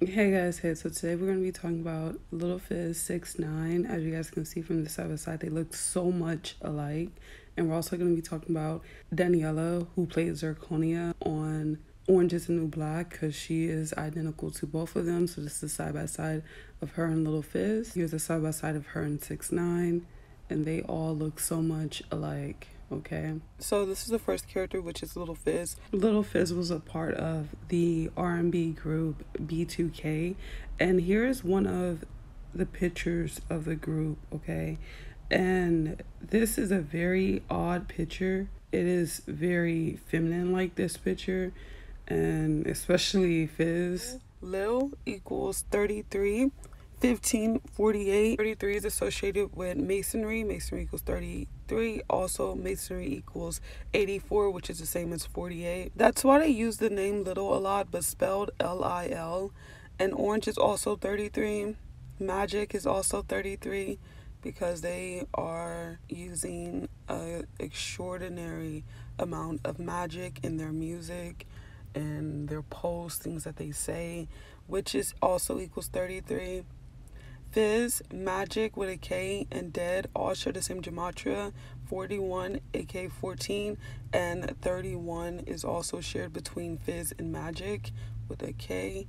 Hey guys, hey, so today we're going to be talking about Little Fizz 6 9 As you guys can see from the side by side, they look so much alike. And we're also going to be talking about Daniela, who played Zirconia on Orange is the New Black, because she is identical to both of them. So this is side by side of her and Little Fizz. Here's a side by side of her and 6 9 And they all look so much alike okay. So this is the first character which is little fizz. Little fizz was a part of the r&b group b2k and here's one of the pictures of the group okay? And this is a very odd picture. It is very feminine like this picture and especially fizz. Lil equals 33 15 48 33 is associated with masonry. Masonry equals 33 also masonry equals 84 which is the same as 48 that's why they use the name little a lot but spelled l-i-l and orange is also 33 magic is also 33 because they are using a extraordinary amount of magic in their music and their posts things that they say which is also equals 33 Fizz, Magic with a K, and Dead all share the same gematria. 41, aka 14, and 31 is also shared between Fizz and Magic with a K.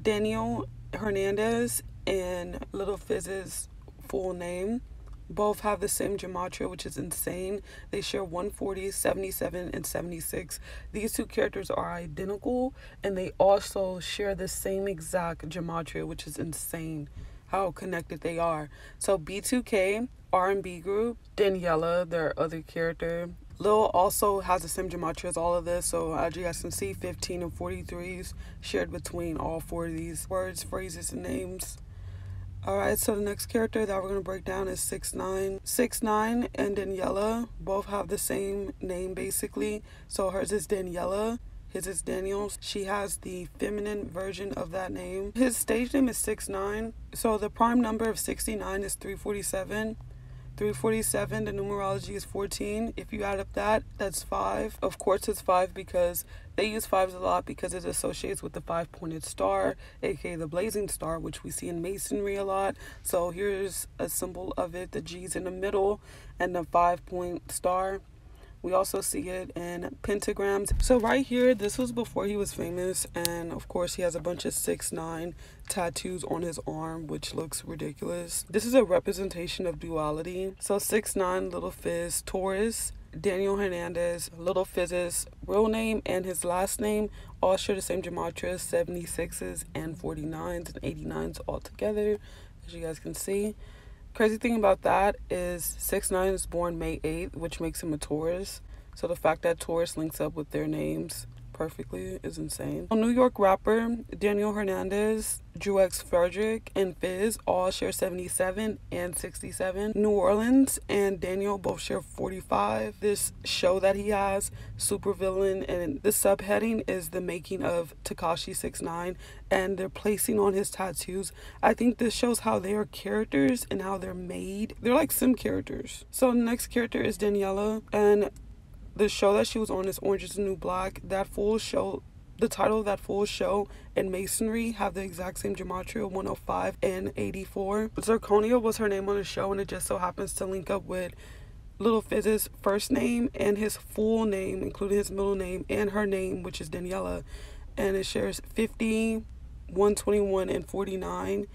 Daniel Hernandez and Little Fizz's full name both have the same gematria, which is insane. They share 140, 77, and 76. These two characters are identical, and they also share the same exact gematria, which is insane how connected they are. So B2K, R&B group, Daniela, their other character. Lil also has the same gematria as all of this, so as you guys can see, 15 and 43s shared between all four of these words, phrases, and names. Alright, so the next character that we're going to break down is 6 9 6 9 and Daniela both have the same name basically. So hers is Daniela his is Daniels. She has the feminine version of that name. His stage name is six nine. So the prime number of 69 is 347. 347, the numerology is 14. If you add up that, that's 5. Of course, it's 5 because they use 5s a lot because it associates with the five pointed star, aka the blazing star, which we see in masonry a lot. So here's a symbol of it the G's in the middle and the five point star. We also see it in pentagrams. So right here, this was before he was famous. And of course, he has a bunch of six nine tattoos on his arm, which looks ridiculous. This is a representation of duality. So six nine Little Fizz, Taurus, Daniel Hernandez, Little Fizz's real name and his last name all share the same gematria, 76s and 49s and 89s all together, as you guys can see. Crazy thing about that is six nine is born May 8th, which makes him a Taurus. So the fact that Taurus links up with their names perfectly is insane. New York rapper Daniel Hernandez, Dreux Frederick, and Fizz all share 77 and 67. New Orleans and Daniel both share 45. This show that he has, Supervillain, and the subheading is the making of Tekashi 69 and they're placing on his tattoos. I think this shows how they are characters and how they're made. They're like sim characters. So next character is Daniela and the show that she was on is Orange is the New Black. That full show, the title of that full show and Masonry have the exact same gematria 105 and 84. Zirconia was her name on the show, and it just so happens to link up with Little Fizz's first name and his full name, including his middle name and her name, which is Daniela. And it shares 50, 121, and 49.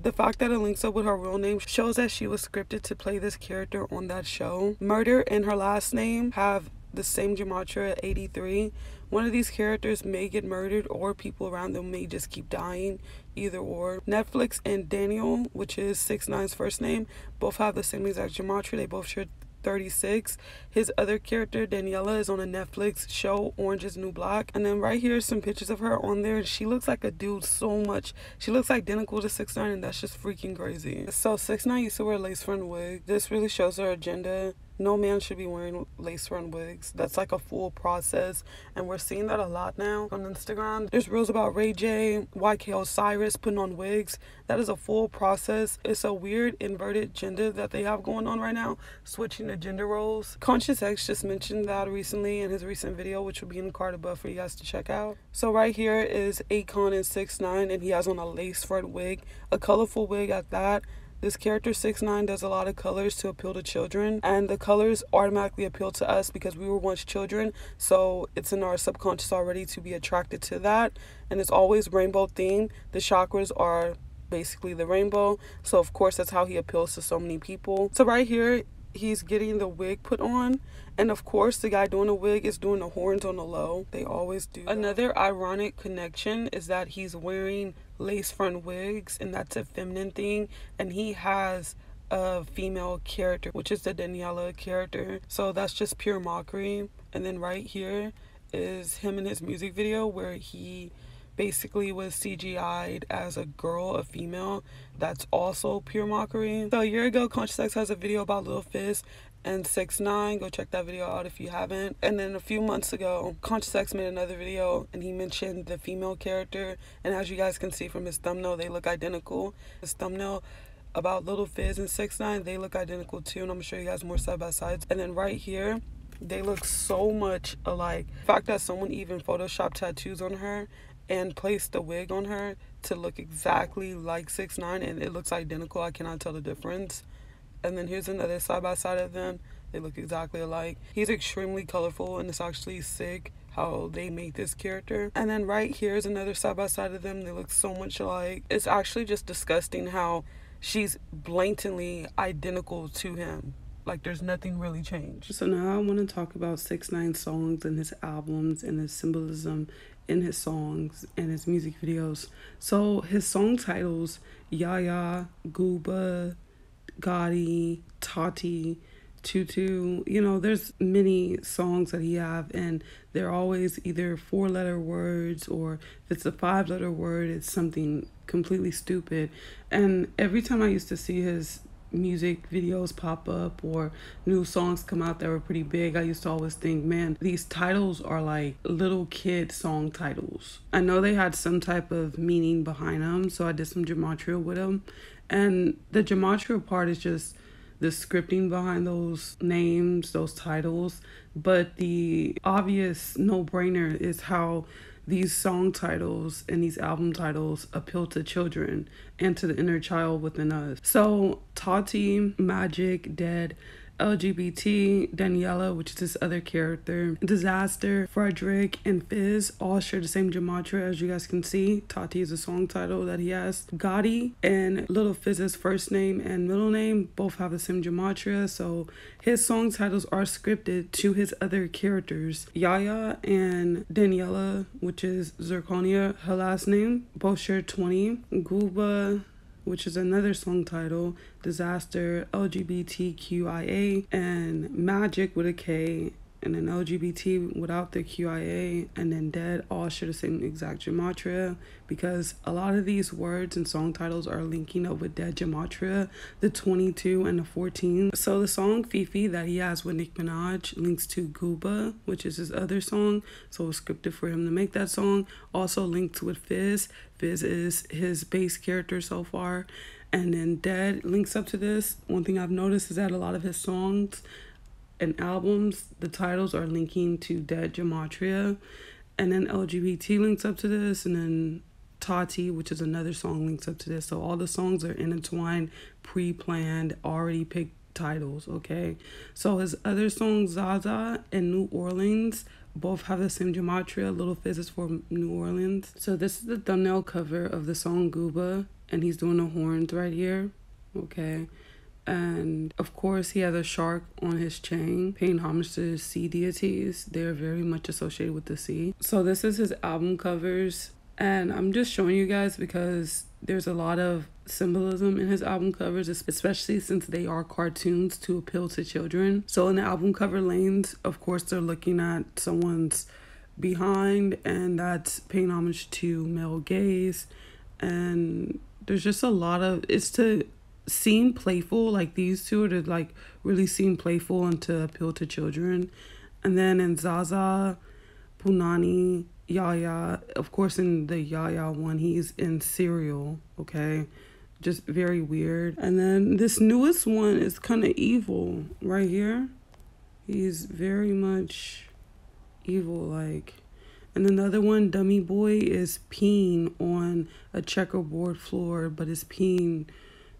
The fact that it links up with her real name shows that she was scripted to play this character on that show. Murder and her last name have the same gematria 83 one of these characters may get murdered or people around them may just keep dying either or. Netflix and daniel which is six nine's first name both have the same exact gematria. They both share 36 his other character daniela is on a netflix show orange is new black. And then right here some pictures of her on there. And she looks like a dude so much. She looks identical to 6 9 and that's just freaking crazy. So 6 9 used to wear lace front wig. This really shows her agenda no man should be wearing lace front wigs. That's like a full process. And we're seeing that a lot now on Instagram. There's reels about Ray J, YK Osiris putting on wigs. That is a full process. It's a weird inverted gender that they have going on right now, switching the gender roles. Conscious X just mentioned that recently in his recent video, which will be in the card above for you guys to check out. So right here is Akon and 6 9 and he has on a lace front wig, a colorful wig at that. This character 6 9 does a lot of colors to appeal to children, and the colors automatically appeal to us because we were once children, so it's in our subconscious already to be attracted to that. And it's always rainbow themed. The chakras are basically the rainbow, so of course, that's how he appeals to so many people. So, right here, he's getting the wig put on and of course the guy doing the wig is doing the horns on the low they always do that. another ironic connection is that he's wearing lace front wigs and that's a feminine thing and he has a female character which is the daniela character so that's just pure mockery and then right here is him in his music video where he basically was CGI'd as a girl, a female. That's also pure mockery. So a year ago, Conscious X has a video about Lil Fizz and 6 9 Go check that video out if you haven't. And then a few months ago, Conscious X made another video and he mentioned the female character. And as you guys can see from his thumbnail, they look identical. His thumbnail about Little Fizz and 6 9 they look identical too. And I'm gonna show you guys more side by sides. And then right here, they look so much alike. The fact that someone even photoshopped tattoos on her and placed a wig on her to look exactly like 6 9 and it looks identical. I cannot tell the difference. And then here's another side by side of them. They look exactly alike. He's extremely colorful and it's actually sick how they make this character. And then right here is another side by side of them. They look so much alike. It's actually just disgusting how she's blatantly identical to him like there's nothing really changed. So now I want to talk about Six Nine songs and his albums and his symbolism in his songs and his music videos. So his song titles Yaya, Gooba, Gotti, Tati, Tutu, you know, there's many songs that he have and they're always either four letter words or if it's a five letter word, it's something completely stupid. And every time I used to see his music videos pop up or new songs come out that were pretty big, I used to always think, man, these titles are like little kid song titles. I know they had some type of meaning behind them, so I did some gematria with them. And the gematria part is just the scripting behind those names, those titles. But the obvious no brainer is how these song titles and these album titles appeal to children and to the inner child within us. So, Tati, Magic, Dead, LGBT, Daniela, which is this other character, Disaster, Frederick, and Fizz all share the same gematria as you guys can see. Tati is a song title that he has. Gotti and Little Fizz's first name and middle name both have the same gematria, so his song titles are scripted to his other characters. Yaya and Daniela, which is Zirconia, her last name, both share 20. Gooba which is another song title, Disaster, LGBTQIA, and Magic with a K, and then LGBT without the QIA, and then Dead all share the same exact gematria because a lot of these words and song titles are linking up with Dead gematria, the 22 and the 14. So the song FEFE that he has with Nicki Minaj links to Gooba, which is his other song. So it's scripted for him to make that song. Also linked with Fizz. Fizz is his base character so far. And then Dead links up to this. One thing I've noticed is that a lot of his songs and albums, the titles are linking to Dead Gematria. And then LGBT links up to this, and then Tati, which is another song, links up to this. So all the songs are intertwined, pre planned, already picked titles, okay? So his other songs, Zaza and New Orleans, both have the same gematria. Little Fizz is for New Orleans. So this is the thumbnail cover of the song Gooba, and he's doing the horns right here, okay? And of course, he has a shark on his chain, paying homage to sea deities. They're very much associated with the sea. So, this is his album covers. And I'm just showing you guys because there's a lot of symbolism in his album covers, especially since they are cartoons to appeal to children. So, in the album cover lanes, of course, they're looking at someone's behind, and that's paying homage to male gaze. And there's just a lot of it's to seem playful. Like these two to like really seem playful and to appeal to children. And then in Zaza, Punani, Yaya, of course in the Yaya one, he's in Cereal, okay? Just very weird. And then this newest one is kind of evil right here. He's very much evil like. And another one, Dummy Boy, is peeing on a checkerboard floor, but is peeing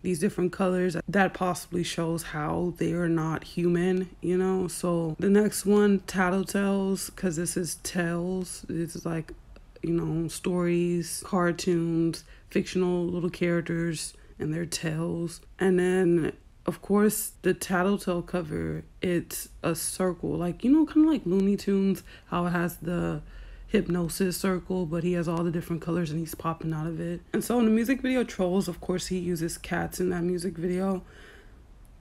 these different colors. That possibly shows how they are not human, you know? So the next one, Tattletales, because this is tales. Is like, you know, stories, cartoons, fictional little characters, and their tales. And then of course, the Tattletale cover, it's a circle, like, you know, kind of like Looney Tunes, how it has the hypnosis circle, but he has all the different colors and he's popping out of it. And so in the music video Trolls, of course, he uses cats in that music video.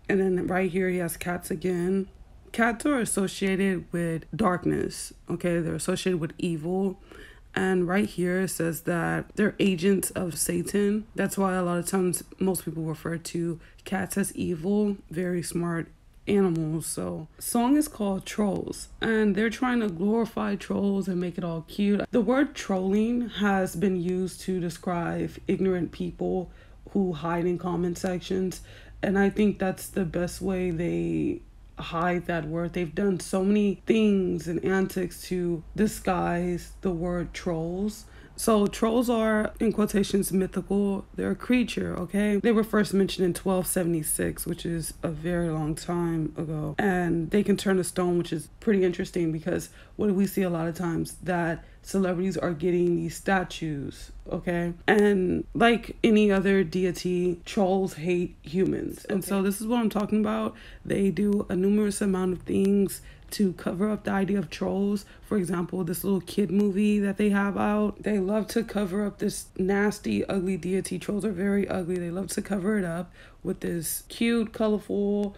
And then right here, he has cats again. Cats are associated with darkness, okay? They're associated with evil. And right here it says that they're agents of Satan. That's why a lot of times most people refer to cats as evil, very smart animals. So, song is called Trolls, and they're trying to glorify trolls and make it all cute. The word trolling has been used to describe ignorant people who hide in comment sections, and I think that's the best way they hide that word. They've done so many things and antics to disguise the word trolls. So trolls are in quotations mythical. They're a creature, okay? They were first mentioned in 1276, which is a very long time ago. And they can turn a stone, which is pretty interesting because what do we see a lot of times that celebrities are getting these statues, okay? And like any other deity, trolls hate humans. And okay. so this is what I'm talking about. They do a numerous amount of things to cover up the idea of trolls. For example, this little kid movie that they have out, they love to cover up this nasty, ugly deity. Trolls are very ugly. They love to cover it up with this cute, colorful,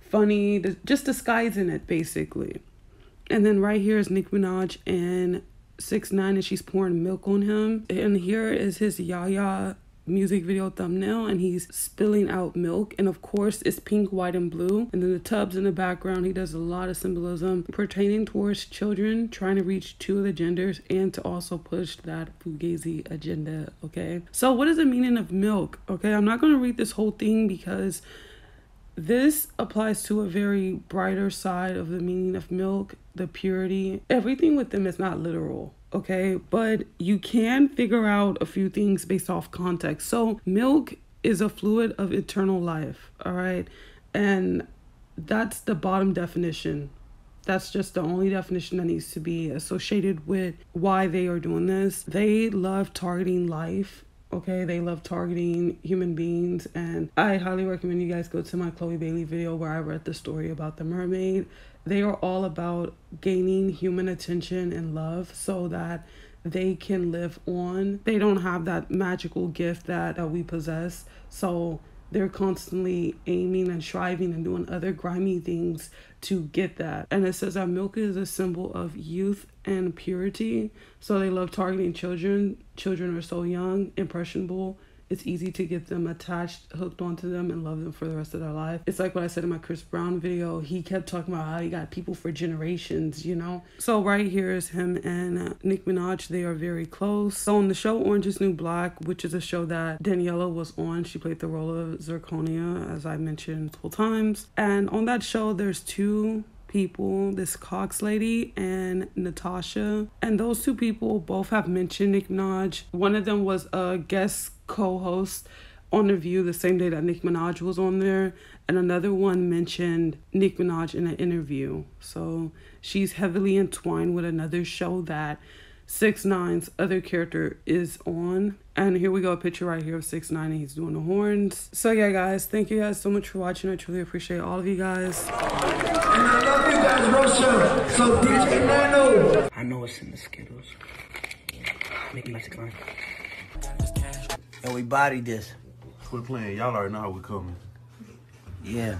funny, just disguising it basically. And then right here is Nicki Minaj and six nine, and she's pouring milk on him. And here is his Yaya music video thumbnail and he's spilling out milk. And of course it's pink white and blue. And then the tubs in the background he does a lot of symbolism pertaining towards children trying to reach two of the genders and to also push that fugazi agenda okay? So what is the meaning of milk okay? I'm not going to read this whole thing because this applies to a very brighter side of the meaning of milk the purity. Everything with them is not literal okay? But you can figure out a few things based off context. So, milk is a fluid of eternal life, all right? And that's the bottom definition. That's just the only definition that needs to be associated with why they are doing this. They love targeting life okay they love targeting human beings and i highly recommend you guys go to my chloe bailey video where i read the story about the mermaid they are all about gaining human attention and love so that they can live on. They don't have that magical gift that, that we possess. So they're constantly aiming and striving and doing other grimy things to get that. And it says that milk is a symbol of youth and purity. So they love targeting children. Children are so young, impressionable, it's easy to get them attached, hooked onto them, and love them for the rest of their life. It's like what I said in my Chris Brown video. He kept talking about how he got people for generations, you know? So right here is him and Nick Minaj. They are very close. So on the show Orange is New Black, which is a show that Daniela was on, she played the role of Zirconia, as I mentioned multiple times. And on that show, there's two people, this Cox lady and Natasha. And those two people both have mentioned Nick Minaj. One of them was a guest co-host on The View the same day that Nick Minaj was on there. And another one mentioned Nick Minaj in an interview. So she's heavily entwined with another show that Six Nine's other character is on. And here we go, a picture right here of Six Nine, and he's doing the horns. So yeah, guys, thank you guys so much for watching. I truly appreciate all of you guys. And I love you guys, Rosha. So DJ Nano. I know it's in the Skittles. Make Mexican. And we body this. Quit playing. Y'all already know how we coming. Yeah.